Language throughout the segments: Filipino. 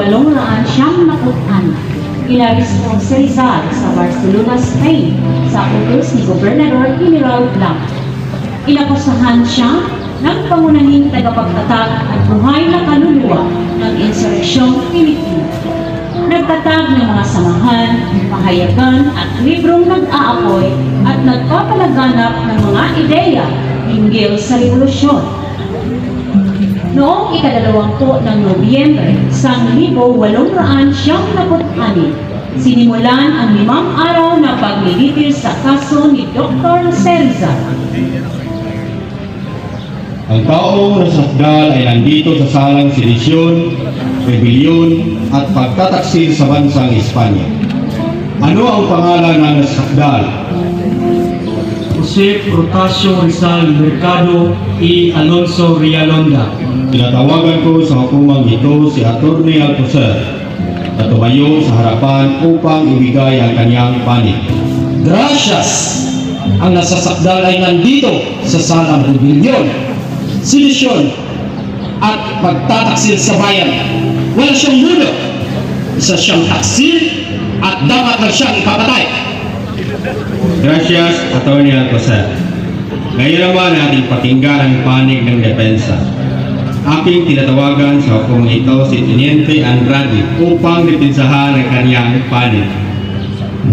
walong raan siyam nakutan. Ilabis po si Rizal sa Barcelona, Spain sa utos ni Gobernador General Blanco. Inakusahan siya ng pangunahing tagapagtatag at buhay na kaluluwa ng insurreksyong Pilipino. Nagtatag ng mga samahan, pahayagan at librong nag-aapoy at nagpapalaganap ng mga ideya hinggil sa revolusyon. Noong ikadalawampu ng Nobyembre, sang libo walong raan siyam naput-ani, sinimulan ang limang araw na paglilitis sa kaso ni Dr. Serza. Ang taong nasakdal ay nandito sa salang sedisyon, rebelyon at pagtataksil sa bansang Espanya. Ano ang pangalan ng nasakdal? Jose Protasio Rizal Mercado y Alonso Rialonda. Tinatawagan ko sa hukumang ito si Atty. Alcocer na tumayo sa harapan upang ibigay ang kanyang panig. Gracias! Ang nasasakdal ay nandito sa salang rebelyon, silisyon, at pagtataksil sa bayan. Wala siyang mulo. Isa siyang taksil at dapat na siyang ipapatay. Gracias, Atty. Alcocer. Ngayon naman ating pakinggan ang panig ng depensa. Aking tinatawagan sa hukumang ito si Teniente Andrade upang depensahan ang kanyang panig.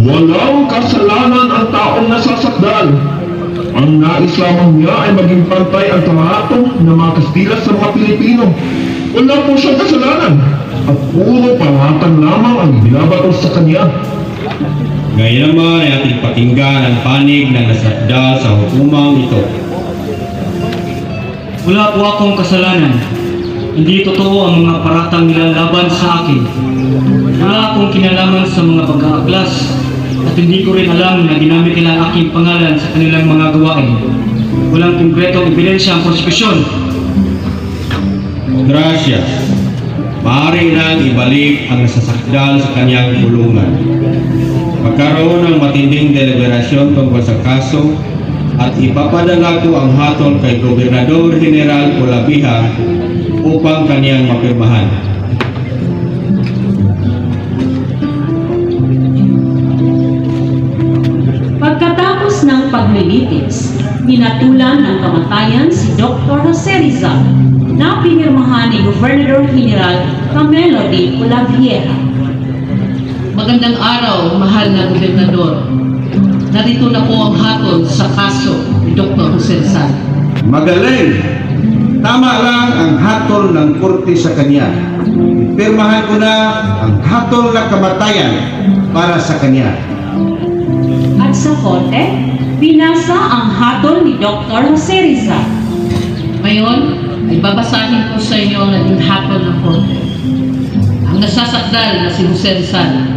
Walang kasalanan ang taong nasasakdal. Ang nais niya ay maging pantay ang trato ng mga Kastila sa mga Pilipino. Wala po siyang kasalanan. At puro pangatang lamang ang binabato sa kanya. Ngayon naman ay ating pakinggan ang panig ng nasakdal sa hukumang ito. Wala po akong kasalanan. Hindi totoo ang mga paratang nilalaban sa akin. Wala akong kinalaman sa mga pag-aaklas at hindi ko rin alam na ginamit nila ang aking pangalan sa kanilang mga gawain. Walang konkretong ebidensya ang prosekusyon. Gracias. Maaari nang ibalik ang nasasakdal sa kanyang kulungan. Magkaroon ng matinding deliberasyon tungkol sa kaso at ipapadala ko ang hatol kay Gobernador General Olabiha upang kaniyang mapirmahan. Pagkatapos ng paglilitis, pinatulan ng kamatayan si Dr. Jose Rizal na pinirmahan ni Gobernador General Camelo de Polavieja. Magandang araw, mahal na gobernador. Narito na po ang hatol sa kaso ni Dr. Jose Rizal. Magaling! Tama lang ang hatol ng korte sa kanya. Pirmahan ko na ang hatol na kamatayan para sa kanya. At sa korte, binasa ang hatol ni Dr. Jose Rizal. Ngayon, ay babasahin ko sa inyo ang naging hatol ng korte. Ang nasasakdal na si Jose Rizal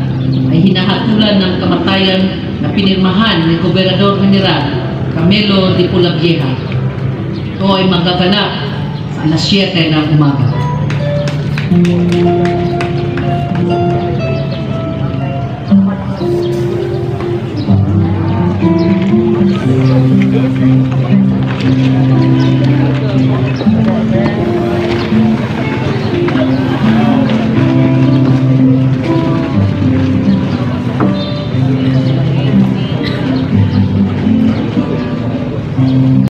hinahatulan ng kamatayan na pinirmahan ni Gobernador General Camelo de Polavieja. Ito ay magaganap sa alas 7 ng umaga.